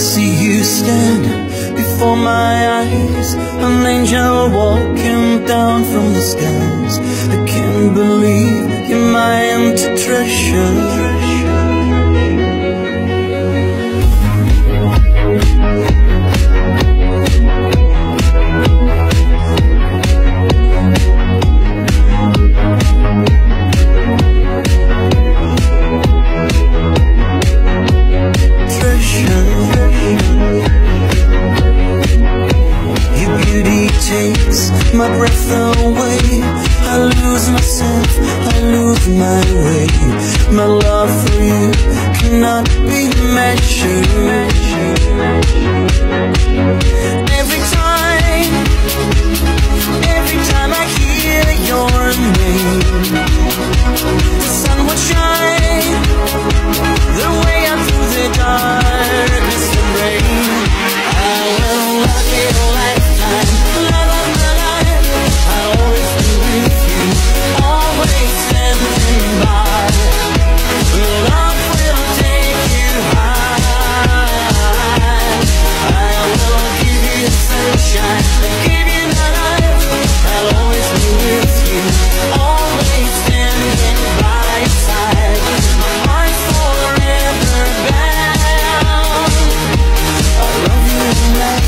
see you stand before my eyes. An angel walking down from the skies. I can't believe you're my empty treasure my breath away. I lose myself, I lose my way. My love for you cannot be measured. Every time,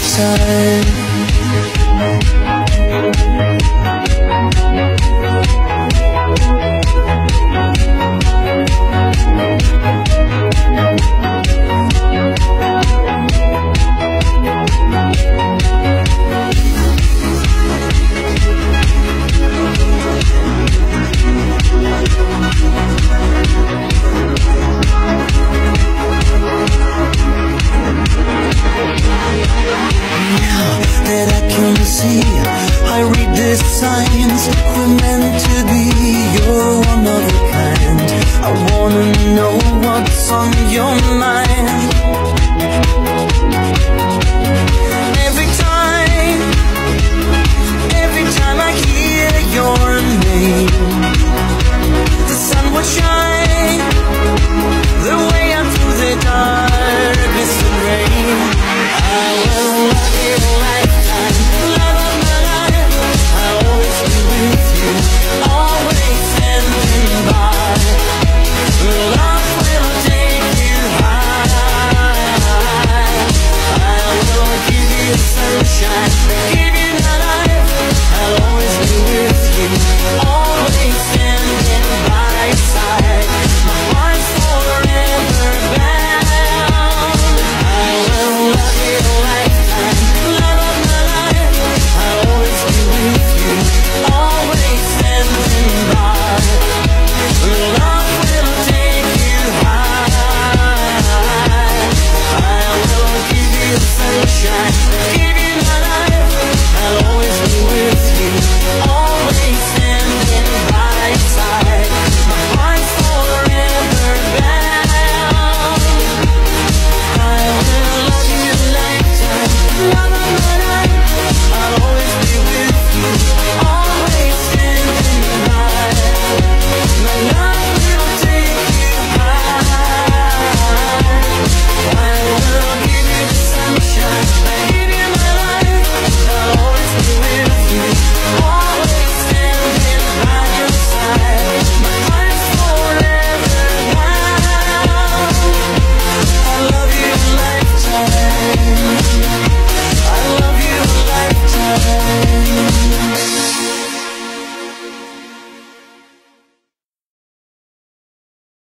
time. see. I read the signs. We're meant to be You're one of a kind. I wanna know what's on your mind. All